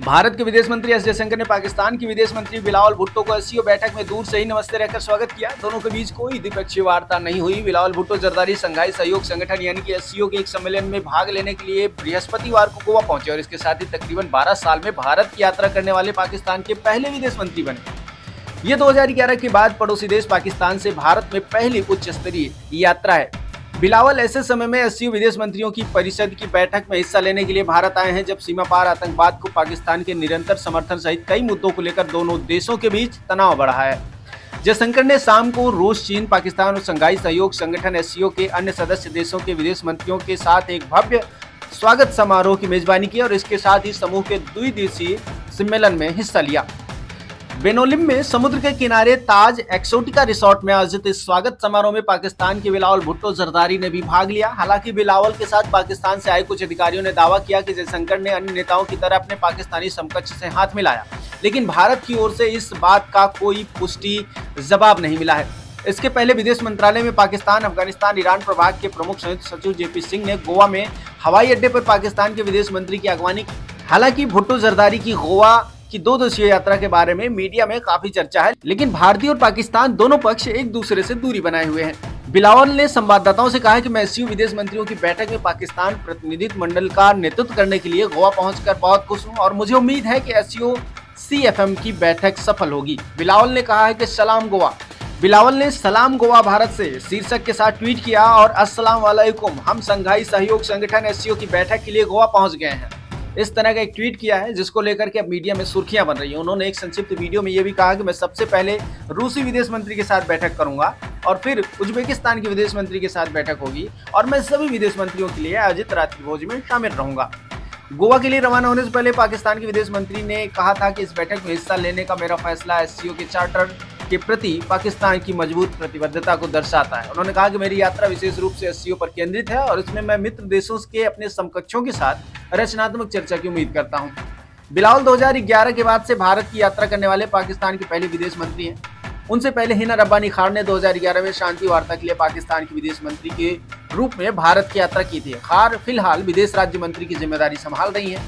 भारत के विदेश मंत्री एस जयशंकर ने पाकिस्तान की विदेश मंत्री बिलावल भुट्टो को एससीओ बैठक में दूर से ही नमस्ते रहकर स्वागत किया। दोनों के बीच कोई द्विपक्षीय वार्ता नहीं हुई। बिलावल भुट्टो जरदारी संघाई सहयोग संगठन यानी कि एससीओ के एक सम्मेलन में भाग लेने के लिए बृहस्पतिवार को गोवा पहुँचे और इसके साथ ही तकरीबन 12 साल में भारत की यात्रा करने वाले पाकिस्तान के पहले विदेश मंत्री बने। ये 2011 के बाद पड़ोसी देश पाकिस्तान से भारत में पहली उच्च स्तरीय यात्रा है। बिलावल, ऐसे समय में एस विदेश मंत्रियों की परिषद की बैठक में हिस्सा लेने के लिए भारत आए हैं, जब सीमा पार आतंकवाद को पाकिस्तान के निरंतर समर्थन सहित कई मुद्दों को लेकर दोनों देशों के बीच तनाव बढ़ा है। जयशंकर ने शाम को रूस, चीन, पाकिस्तान और संघाई सहयोग संगठन एस के अन्य सदस्य देशों के विदेश मंत्रियों के साथ एक भव्य स्वागत समारोह की मेजबानी की और इसके साथ ही समूह के द्विदिवसीय सम्मेलन में हिस्सा लिया। बेनोलिम में समुद्र के किनारे ताज एक्सोटिका रिसोर्ट में आयोजित इस स्वागत समारोह में पाकिस्तान के बिलावल भुट्टो जरदारी ने भी भाग लिया। हालाँकि बिलावल के साथ पाकिस्तान से आए कुछ अधिकारियों ने दावा किया कि जयशंकर ने अन्य नेताओं की तरह अपने पाकिस्तानी समकक्ष से हाथ मिलाया। लेकिन भारत की ओर से इस बात का कोई पुष्टि जवाब नहीं मिला है। इसके पहले विदेश मंत्रालय में पाकिस्तान, अफ़गानिस्तान, ईरान प्रभाग के प्रमुख संयुक्त सचिव जेपी सिंह ने गोवा में हवाई अड्डे पर पाकिस्तान के विदेश मंत्री की अगवानी की। हालाँकि भुट्टो जरदारी की गोवा की दो दिवसीय यात्रा के बारे में मीडिया में काफ़ी चर्चा है, लेकिन भारतीय और पाकिस्तान दोनों पक्ष एक दूसरे से दूरी बनाए हुए हैं। बिलावल ने संवाददाताओं से कहा कि मैं एस विदेश मंत्रियों की बैठक में पाकिस्तान प्रतिनिधित्व मंडल का नेतृत्व करने के लिए गोवा पहुंचकर बहुत खुश हूँ और मुझे उम्मीद है कि एस सीएफएम की बैठक सफल होगी। बिलावल ने कहा है कि सलाम गोवा। बिलावल ने सलाम गोवा भारत से शीर्षक के साथ ट्वीट किया और अस्सलाम वालेकुम, हम संघाई सहयोग संगठन एस की बैठक के लिए गोवा पहुँच गए हैं। इस तरह का एक ट्वीट किया है, जिसको लेकर के अब मीडिया में सुर्खियाँ बन रही हैं। उन्होंने एक संक्षिप्त वीडियो में ये भी कहा कि मैं सबसे पहले रूसी विदेश मंत्री के साथ बैठक करूँगा और फिर उज्बेकिस्तान के विदेश मंत्री के साथ बैठक होगी और मैं सभी विदेश मंत्रियों के लिए आयोजित रात्रि भोज में शामिल रहूँगा। गोवा के लिए रवाना होने से पहले पाकिस्तान के विदेश मंत्री ने कहा था कि इस बैठक में हिस्सा लेने का मेरा फैसला एससीओ के चार्टर के प्रति पाकिस्तान की मज़बूत प्रतिबद्धता को दर्शाता है। उन्होंने कहा कि मेरी यात्रा विशेष रूप से एससीओ पर केंद्रित है और इसमें मैं मित्र देशों के अपने समकक्षों के साथ रचनात्मक चर्चा की उम्मीद करता हूँ। बिलावल 2011 के बाद से भारत की यात्रा करने वाले पाकिस्तान के पहले विदेश मंत्री हैं। उनसे पहले हिना रब्बानी खान ने 2011 में शांति वार्ता के लिए पाकिस्तान के विदेश मंत्री के रूप में भारत की यात्रा की थी। खार फ़िलहाल विदेश राज्य मंत्री की ज़िम्मेदारी संभाल रही है।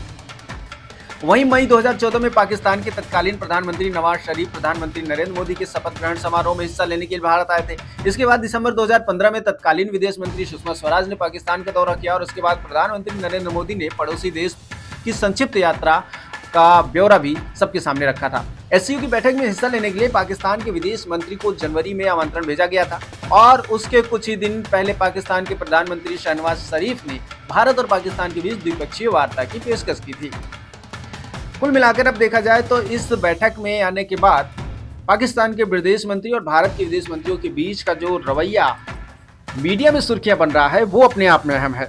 वहीं मई 2014 में पाकिस्तान के तत्कालीन प्रधानमंत्री नवाज़ शरीफ, प्रधानमंत्री नरेंद्र मोदी के शपथ ग्रहण समारोह में हिस्सा लेने के लिए भारत आए थे। इसके बाद दिसंबर 2015 में तत्कालीन विदेश मंत्री सुषमा स्वराज ने पाकिस्तान का दौरा किया और उसके बाद प्रधानमंत्री नरेंद्र मोदी ने पड़ोसी देश की संक्षिप्त यात्रा का ब्यौरा भी सबके सामने रखा था। एस की बैठक में हिस्सा लेने के लिए पाकिस्तान के विदेश मंत्री को जनवरी में आमंत्रण भेजा गया था और उसके कुछ ही दिन पहले पाकिस्तान के प्रधानमंत्री शहनवाज शरीफ ने भारत और पाकिस्तान के बीच द्विपक्षीय वार्ता की पेशकश की थी। कुल मिलाकर अब देखा जाए तो इस बैठक में आने के बाद पाकिस्तान के विदेश मंत्री और भारत के विदेश मंत्रियों के बीच का जो रवैया मीडिया में सुर्खियाँ बन रहा है, वो अपने आप में अहम है।